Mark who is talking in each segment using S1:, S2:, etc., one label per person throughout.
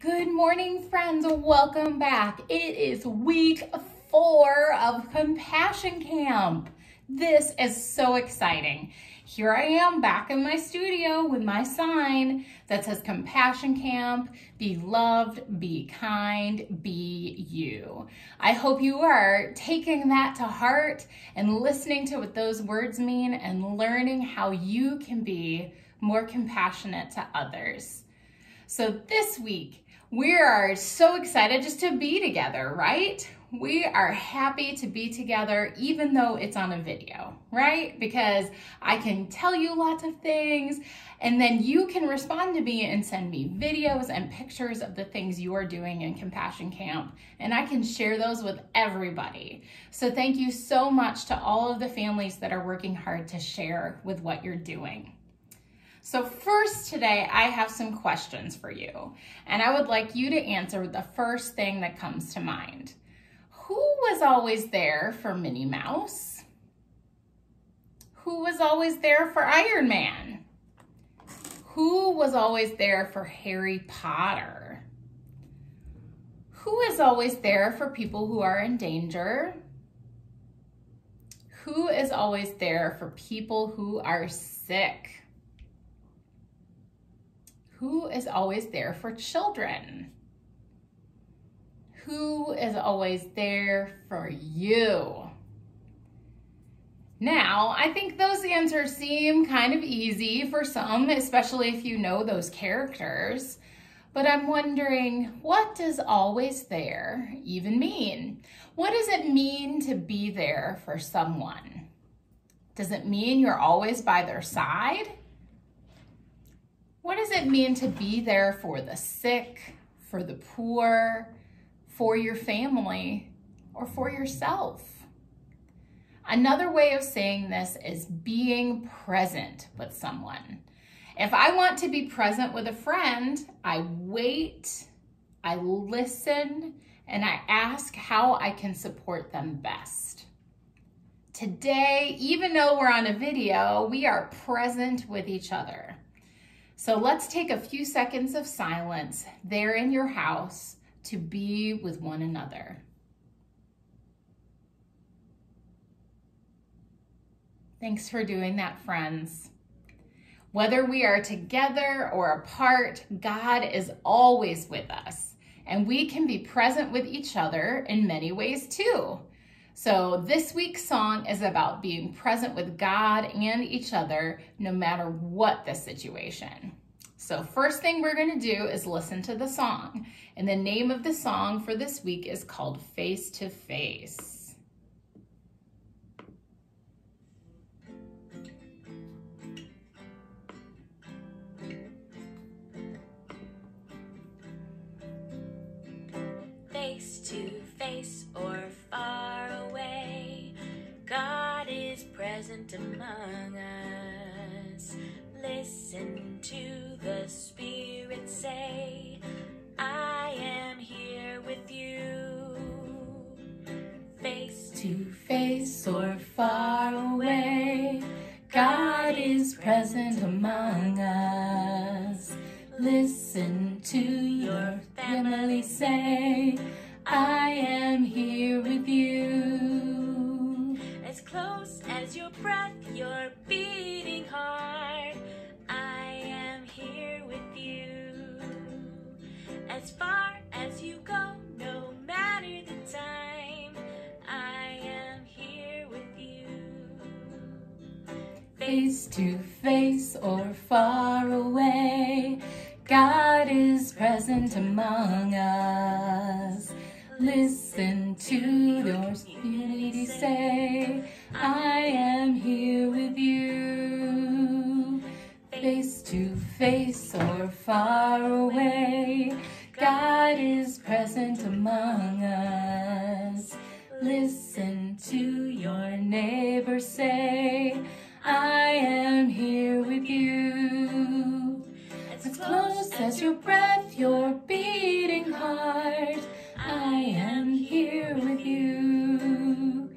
S1: Good morning, friends. Welcome back. It is week four of Compassion Camp. This is so exciting. Here I am back in my studio with my sign that says Compassion Camp, be loved, be kind, be you. I hope you are taking that to heart and listening to what those words mean and learning how you can be more compassionate to others. So this week, we are so excited just to be together, right? We are happy to be together even though it's on a video, right? Because I can tell you lots of things and then you can respond to me and send me videos and pictures of the things you are doing in Compassion Camp and I can share those with everybody. So thank you so much to all of the families that are working hard to share with what you're doing. So first today, I have some questions for you, and I would like you to answer the first thing that comes to mind. Who was always there for Minnie Mouse? Who was always there for Iron Man? Who was always there for Harry Potter? Who is always there for people who are in danger? Who is always there for people who are sick? Who is always there for children? Who is always there for you? Now, I think those answers seem kind of easy for some, especially if you know those characters. But I'm wondering, what does always there even mean? What does it mean to be there for someone? Does it mean you're always by their side? What does it mean to be there for the sick, for the poor, for your family, or for yourself? Another way of saying this is being present with someone. If I want to be present with a friend, I wait, I listen, and I ask how I can support them best. Today, even though we're on a video, we are present with each other. So let's take a few seconds of silence there in your house to be with one another. Thanks for doing that, friends. Whether we are together or apart, God is always with us, and we can be present with each other in many ways too. So this week's song is about being present with God and each other no matter what the situation. So first thing we're going to do is listen to the song. And the name of the song for this week is called Face to Face.
S2: Face to face or among us. Listen to the Spirit say, I am here with you. Face
S1: To face or far away, God is present among us. Listen
S2: as your breath, your beating heart. I am here with you. As far as you go, no matter the time, I am here with you.
S1: Face to face or far away, God is present among us. Listen to your unity say, or far away, God is present among us. Listen to your neighbor say, I am here with you. As close as your breath, your beating heart, I am here with you.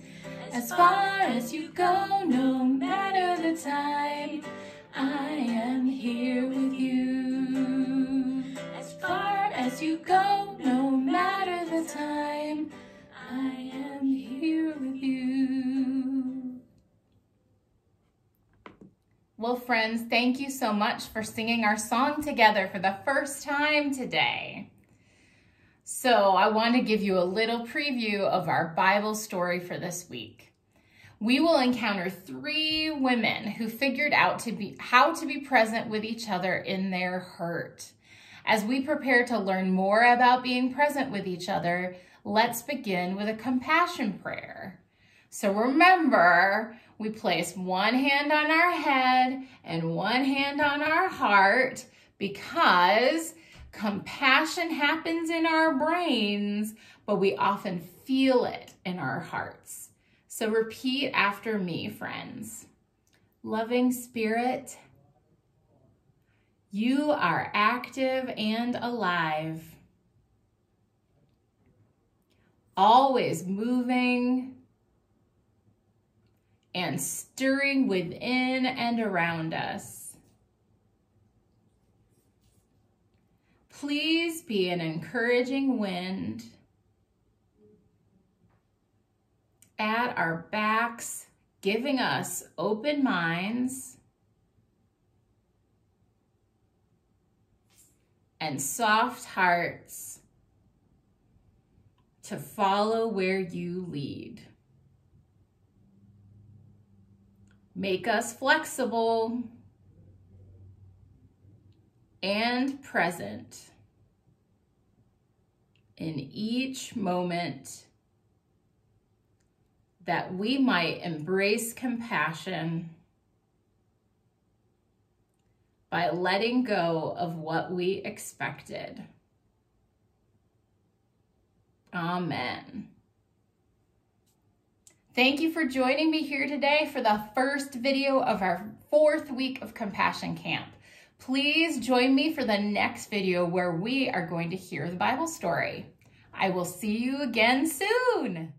S1: As far as you go, no matter the time, the time I am here with you. Well, friends, thank you so much for singing our song together for the first time today. So I want to give you a little preview of our Bible story for this week we will encounter three women who figured out to be how to be present with each other in their hurt. As we prepare to learn more about being present with each other, let's begin with a compassion prayer. So remember, we place one hand on our head and one hand on our heart because compassion happens in our brains, but we often feel it in our hearts. So repeat after me, friends. Loving Spirit, you are active and alive, always moving and stirring within and around us. Please be an encouraging wind at our backs, giving us open minds and soft hearts to follow where you lead. Make us flexible and present in each moment that we might embrace compassion by letting go of what we expected. Amen. Thank you for joining me here today for the first video of our fourth week of Compassion Camp. Please join me for the next video where we are going to hear the Bible story. I will see you again soon.